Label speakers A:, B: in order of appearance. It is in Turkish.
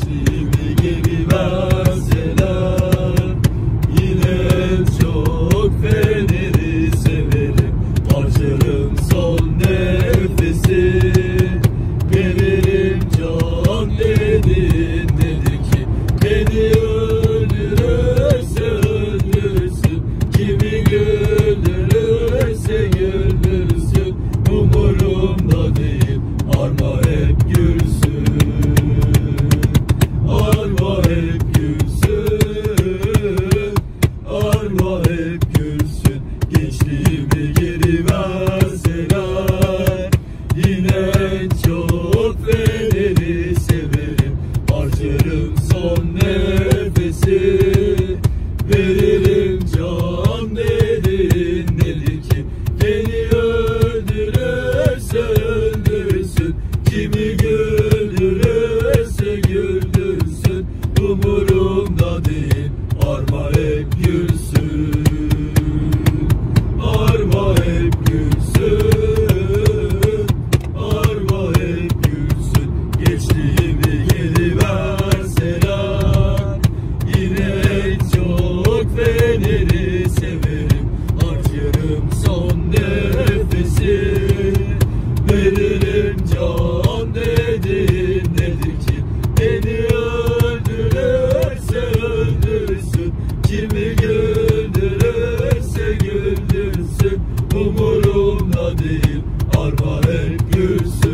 A: Hasretimi geri ver Marmarik yüzü